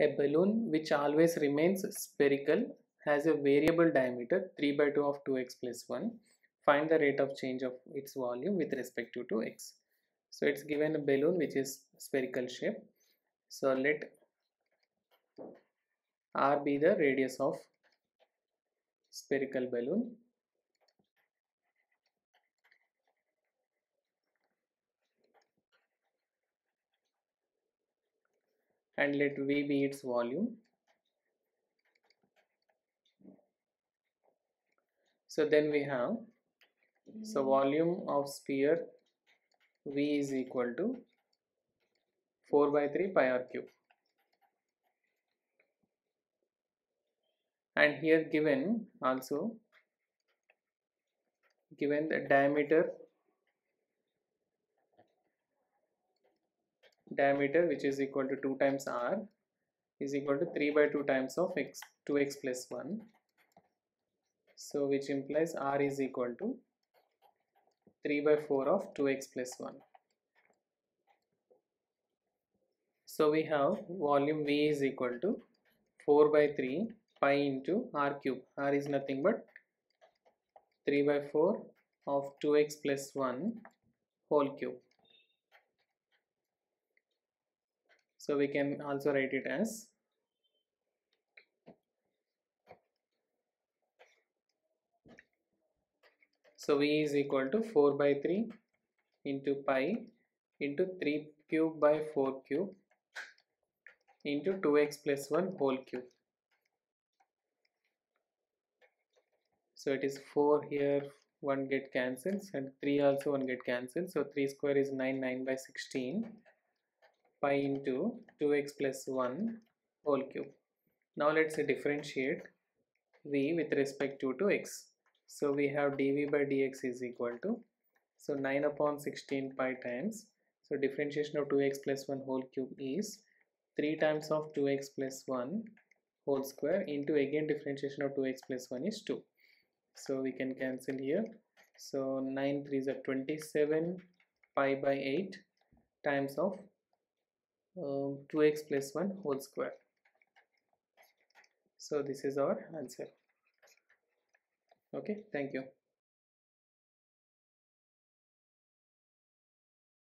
A balloon which always remains spherical has a variable diameter 3 by 2 of 2x plus 1. Find the rate of change of its volume with respect to, to x. So it's given a balloon which is spherical shape. So let r be the radius of spherical balloon and let V be its volume. So then we have so hmm. volume of sphere V is equal to 4 by 3 pi r cube. And here given also given the diameter diameter which is equal to 2 times r is equal to 3 by 2 times of x 2x plus 1 so which implies r is equal to 3 by 4 of 2x plus 1 so we have volume v is equal to 4 by 3 pi into r cube. r is nothing but 3 by 4 of 2x plus 1 whole cube so we can also write it as so v is equal to 4 by 3 into pi into 3 cube by 4 cube into 2x plus 1 whole cube. So it is 4 here 1 get cancels and 3 also 1 get cancelled. So 3 square is 9 9 by 16 pi into 2x plus 1 whole cube. Now let's differentiate v with respect to, to x. So we have dv by dx is equal to so 9 upon 16 pi times so differentiation of 2x plus 1 whole cube is 3 times of 2x plus 1 whole square into again differentiation of 2x plus 1 is 2 so we can cancel here so 9 3 is a 27 pi by 8 times of 2x um, plus 1 whole square. So this is our answer. Okay thank you